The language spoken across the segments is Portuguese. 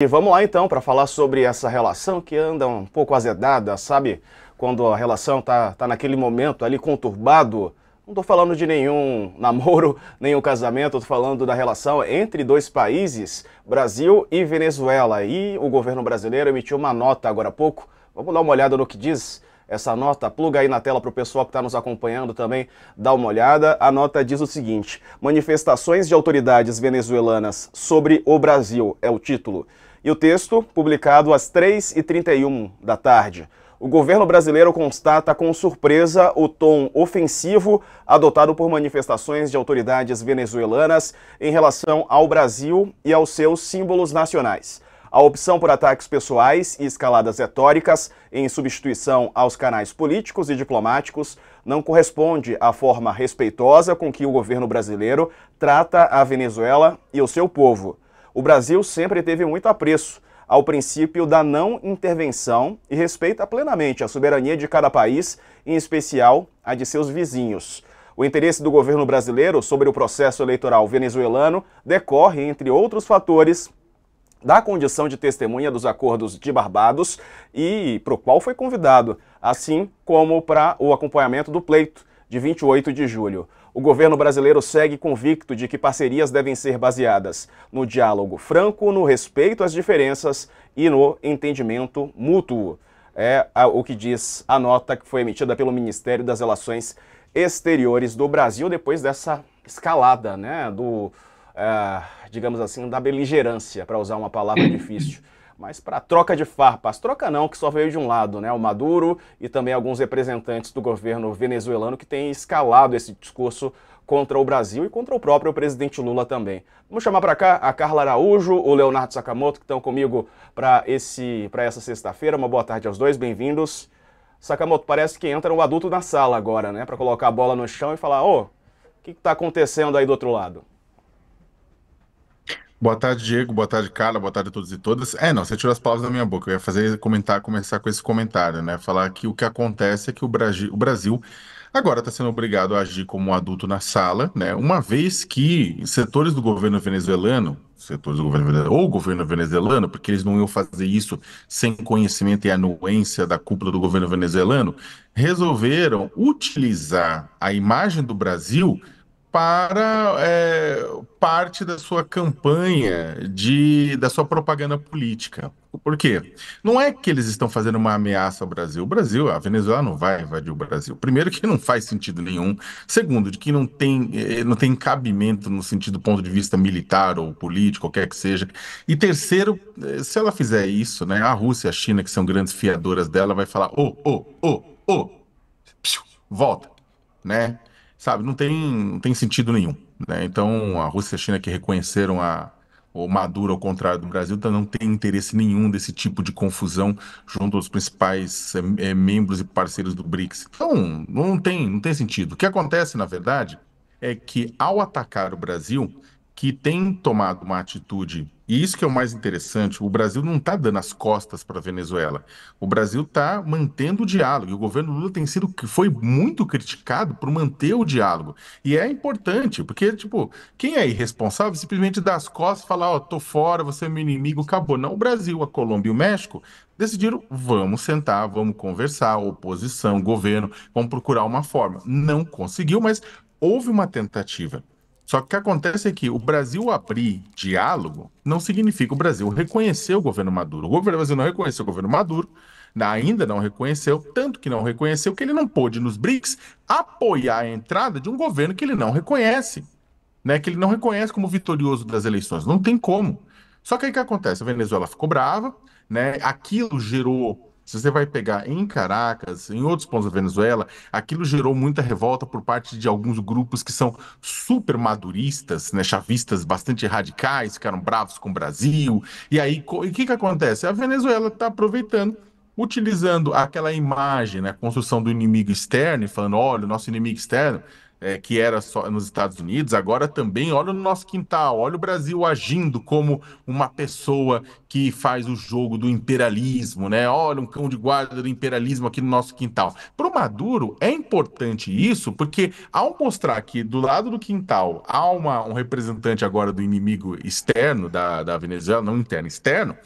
E vamos lá então para falar sobre essa relação que anda um pouco azedada, sabe? Quando a relação tá, tá naquele momento ali conturbado. Não estou falando de nenhum namoro, nenhum casamento, estou falando da relação entre dois países, Brasil e Venezuela. E o governo brasileiro emitiu uma nota agora há pouco. Vamos dar uma olhada no que diz essa nota, pluga aí na tela para o pessoal que está nos acompanhando também dar uma olhada. A nota diz o seguinte: Manifestações de autoridades venezuelanas sobre o Brasil é o título. E o texto, publicado às 3h31 da tarde. O governo brasileiro constata com surpresa o tom ofensivo adotado por manifestações de autoridades venezuelanas em relação ao Brasil e aos seus símbolos nacionais. A opção por ataques pessoais e escaladas retóricas em substituição aos canais políticos e diplomáticos não corresponde à forma respeitosa com que o governo brasileiro trata a Venezuela e o seu povo. O Brasil sempre teve muito apreço ao princípio da não intervenção e respeita plenamente a soberania de cada país, em especial a de seus vizinhos. O interesse do governo brasileiro sobre o processo eleitoral venezuelano decorre, entre outros fatores, da condição de testemunha dos acordos de Barbados e para o qual foi convidado, assim como para o acompanhamento do pleito de 28 de julho. O governo brasileiro segue convicto de que parcerias devem ser baseadas no diálogo franco, no respeito às diferenças e no entendimento mútuo. É o que diz a nota que foi emitida pelo Ministério das Relações Exteriores do Brasil depois dessa escalada né, do é, digamos assim, da beligerância, para usar uma palavra difícil. Mas para troca de farpas, troca não, que só veio de um lado, né? O Maduro e também alguns representantes do governo venezuelano que têm escalado esse discurso contra o Brasil e contra o próprio presidente Lula também. Vamos chamar para cá a Carla Araújo, o Leonardo Sakamoto, que estão comigo para essa sexta-feira. Uma boa tarde aos dois, bem-vindos. Sakamoto, parece que entra um adulto na sala agora, né? Para colocar a bola no chão e falar: ô, oh, o que está acontecendo aí do outro lado? Boa tarde, Diego. Boa tarde, Carla. Boa tarde a todos e todas. É, não, você tirou as palavras da minha boca. Eu ia fazer comentar, começar com esse comentário, né? Falar que o que acontece é que o Brasil, o Brasil agora está sendo obrigado a agir como um adulto na sala, né? Uma vez que setores do governo venezuelano, setores do governo venezuelano, ou governo venezuelano, porque eles não iam fazer isso sem conhecimento e anuência da cúpula do governo venezuelano, resolveram utilizar a imagem do Brasil para é, parte da sua campanha de da sua propaganda política. Por quê? Não é que eles estão fazendo uma ameaça ao Brasil. O Brasil, a Venezuela não vai invadir o Brasil. Primeiro que não faz sentido nenhum. Segundo, de que não tem é, não tem cabimento no sentido do ponto de vista militar ou político, qualquer que seja. E terceiro, é, se ela fizer isso, né, a Rússia e a China, que são grandes fiadoras dela, vai falar: "Ô, ô, ô, ô, volta", né? Sabe, não tem, não tem sentido nenhum. Né? Então, a Rússia e a China que reconheceram a, o Maduro, ao contrário do Brasil, então não tem interesse nenhum desse tipo de confusão junto aos principais é, membros e parceiros do BRICS. Então, não tem, não tem sentido. O que acontece, na verdade, é que ao atacar o Brasil, que tem tomado uma atitude, e isso que é o mais interessante, o Brasil não está dando as costas para a Venezuela. O Brasil está mantendo o diálogo. E o governo Lula tem sido foi muito criticado por manter o diálogo. E é importante, porque, tipo, quem é irresponsável simplesmente dá as costas e fala, ó, oh, tô fora, você é meu inimigo, acabou. Não, o Brasil, a Colômbia e o México decidiram, vamos sentar, vamos conversar, oposição, governo, vamos procurar uma forma. Não conseguiu, mas houve uma tentativa. Só que o que acontece é que o Brasil abrir diálogo não significa o Brasil reconhecer o governo Maduro. O governo Brasil não reconheceu o governo Maduro, ainda não reconheceu, tanto que não reconheceu que ele não pôde nos BRICS apoiar a entrada de um governo que ele não reconhece, né? Que ele não reconhece como vitorioso das eleições. Não tem como. Só que aí o que acontece? A Venezuela ficou brava, né? Aquilo gerou se você vai pegar em Caracas, em outros pontos da Venezuela, aquilo gerou muita revolta por parte de alguns grupos que são super maduristas, né, chavistas bastante radicais, ficaram bravos com o Brasil. E aí, o que, que acontece? A Venezuela está aproveitando utilizando aquela imagem, né, a construção do inimigo externo, e falando, olha, o nosso inimigo externo é, que era só nos Estados Unidos, agora também olha no nosso quintal, olha o Brasil agindo como uma pessoa que faz o jogo do imperialismo, né? Olha um cão de guarda do imperialismo aqui no nosso quintal. Para o Maduro é importante isso, porque ao mostrar que do lado do quintal há uma, um representante agora do inimigo externo da, da Venezuela, não interno, externo,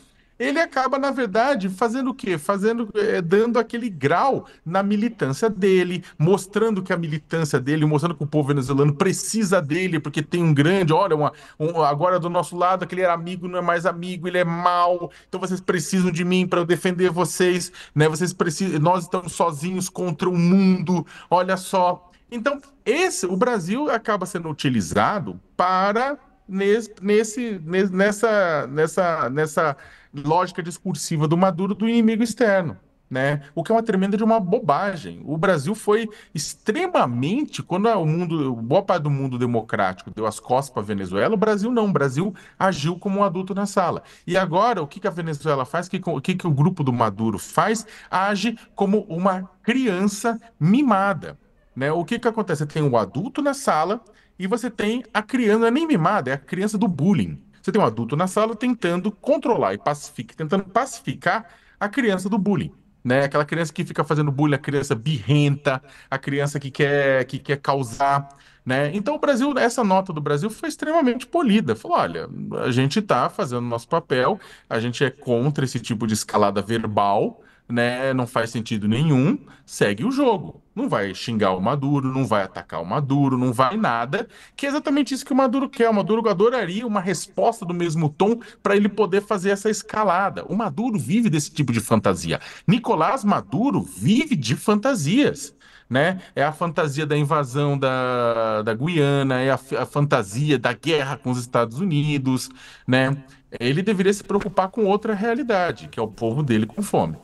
ele acaba, na verdade, fazendo o quê? Fazendo, é, dando aquele grau na militância dele, mostrando que a militância dele, mostrando que o povo venezuelano precisa dele, porque tem um grande, olha, uma, um, agora do nosso lado, aquele era amigo, não é mais amigo, ele é mau, então vocês precisam de mim para eu defender vocês, né? Vocês precisam, nós estamos sozinhos contra o mundo, olha só. Então, esse, o Brasil acaba sendo utilizado para nesse, nesse, nessa, nessa, nessa lógica discursiva do Maduro do inimigo externo. Né? O que é uma tremenda de uma bobagem. O Brasil foi extremamente, quando o mundo, boa parte do mundo democrático deu as costas para a Venezuela, o Brasil não. O Brasil agiu como um adulto na sala. E agora, o que, que a Venezuela faz? O que, que, que o grupo do Maduro faz? Age como uma criança mimada. Né? O que, que acontece? Tem o adulto na sala e você tem a criança, não é nem mimada, é a criança do bullying. Você tem um adulto na sala tentando controlar e pacificar, tentando pacificar a criança do bullying. Né? Aquela criança que fica fazendo bullying, a criança birrenta, a criança que quer, que quer causar. Né? Então, o Brasil, essa nota do Brasil foi extremamente polida. Falou: olha, a gente está fazendo nosso papel, a gente é contra esse tipo de escalada verbal, né? Não faz sentido nenhum, segue o jogo. Não vai xingar o Maduro, não vai atacar o Maduro, não vai nada, que é exatamente isso que o Maduro quer. O Maduro adoraria uma resposta do mesmo tom para ele poder fazer essa escalada. O Maduro vive desse tipo de fantasia. Nicolás Maduro vive de fantasias. Né? É a fantasia da invasão da, da Guiana, é a, a fantasia da guerra com os Estados Unidos, né? Ele deveria se preocupar com outra realidade, que é o povo dele com fome.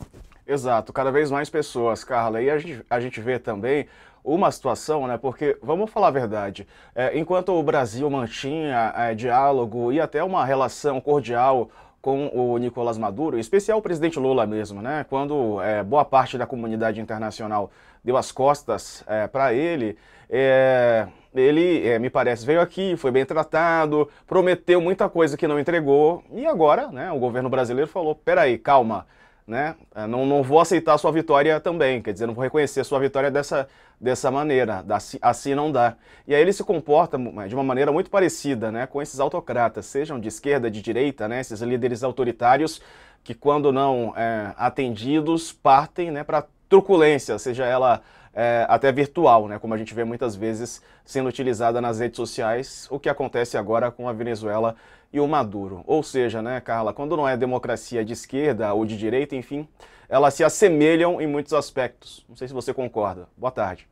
Exato, cada vez mais pessoas, Carla. E a gente, a gente vê também uma situação, né? Porque, vamos falar a verdade, é, enquanto o Brasil mantinha é, diálogo e até uma relação cordial com o Nicolás Maduro, em especial o presidente Lula mesmo, né? Quando é, boa parte da comunidade internacional deu as costas é, para ele, é, ele, é, me parece, veio aqui, foi bem tratado, prometeu muita coisa que não entregou, e agora, né, o governo brasileiro falou, peraí, calma, né? É, não, não vou aceitar a sua vitória também, quer dizer, não vou reconhecer a sua vitória dessa, dessa maneira, assim, assim não dá. E aí ele se comporta de uma maneira muito parecida né, com esses autocratas, sejam de esquerda, de direita, né, esses líderes autoritários que, quando não é, atendidos, partem né, para truculência, seja ela é, até virtual, né, como a gente vê muitas vezes sendo utilizada nas redes sociais, o que acontece agora com a Venezuela e o Maduro. Ou seja, né, Carla, quando não é democracia de esquerda ou de direita, enfim, elas se assemelham em muitos aspectos. Não sei se você concorda. Boa tarde.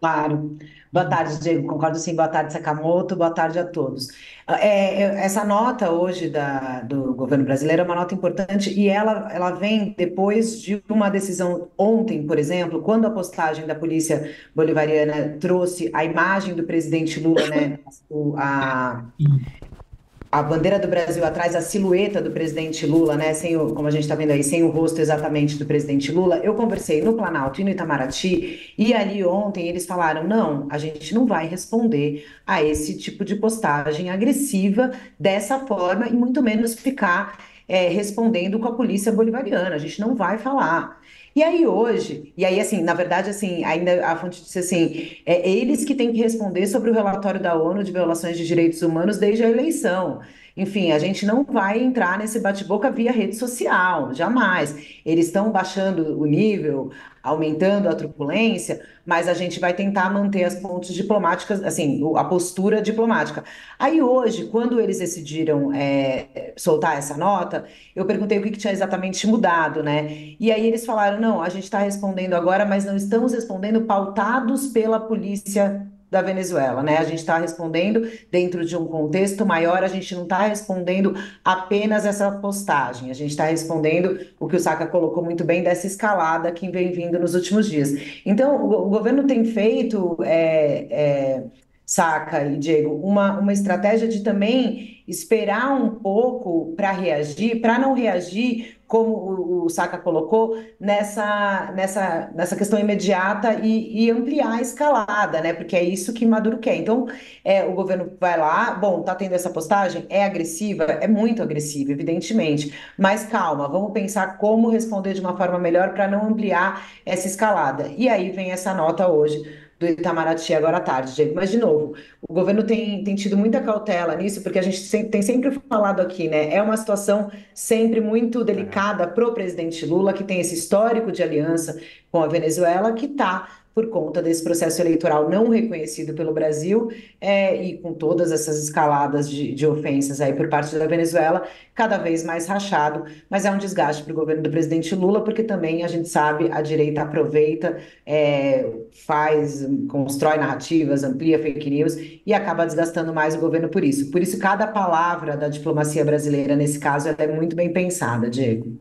Claro. Boa tarde, Diego. Concordo sim. Boa tarde, Sakamoto. Boa tarde a todos. É, é, essa nota hoje da, do governo brasileiro é uma nota importante e ela, ela vem depois de uma decisão ontem, por exemplo, quando a postagem da polícia bolivariana trouxe a imagem do presidente Lula, né, a, a bandeira do Brasil atrás, a silhueta do presidente Lula, né, sem o, como a gente está vendo aí, sem o rosto exatamente do presidente Lula, eu conversei no Planalto e no Itamaraty, e ali ontem eles falaram: não, a gente não vai responder a esse tipo de postagem agressiva dessa forma, e muito menos ficar é, respondendo com a polícia bolivariana, a gente não vai falar. E aí hoje, e aí assim, na verdade, assim, ainda a fonte disse assim, é eles que têm que responder sobre o relatório da ONU de violações de direitos humanos desde a eleição. Enfim, a gente não vai entrar nesse bate-boca via rede social, jamais. Eles estão baixando o nível, aumentando a truculência, mas a gente vai tentar manter as pontes diplomáticas, assim, a postura diplomática. Aí hoje, quando eles decidiram é, soltar essa nota, eu perguntei o que, que tinha exatamente mudado, né? E aí eles falaram: não, a gente está respondendo agora, mas não estamos respondendo pautados pela polícia da Venezuela, né? A gente está respondendo dentro de um contexto maior, a gente não está respondendo apenas essa postagem, a gente está respondendo o que o Saca colocou muito bem dessa escalada que vem vindo nos últimos dias. Então, o, governo tem feito, é, é, Saca e Diego, uma, uma estratégia de também esperar um pouco para reagir, para não reagir como o, Saca colocou, nessa, nessa, nessa questão imediata e, e, ampliar a escalada, né? Porque é isso que Maduro quer. Então, é, o governo vai lá, bom, tá tendo essa postagem, é agressiva, é muito agressiva, evidentemente, mas calma, vamos pensar como responder de uma forma melhor para não ampliar essa escalada. E aí vem essa nota hoje do Itamaraty agora à tarde, Diego. Mas, de novo, o governo tem, tem tido muita cautela nisso, porque a gente tem sempre falado aqui, né? É uma situação sempre muito delicada para o presidente Lula, que tem esse histórico de aliança com a Venezuela, que está por conta desse processo eleitoral não reconhecido pelo Brasil é, e com todas essas escaladas de, de ofensas aí por parte da Venezuela, cada vez mais rachado, mas é um desgaste para o governo do presidente Lula, porque também a gente sabe, a direita aproveita, é, faz, constrói narrativas, amplia fake news e acaba desgastando mais o governo por isso. Por isso, cada palavra da diplomacia brasileira, nesse caso, é muito bem pensada, Diego.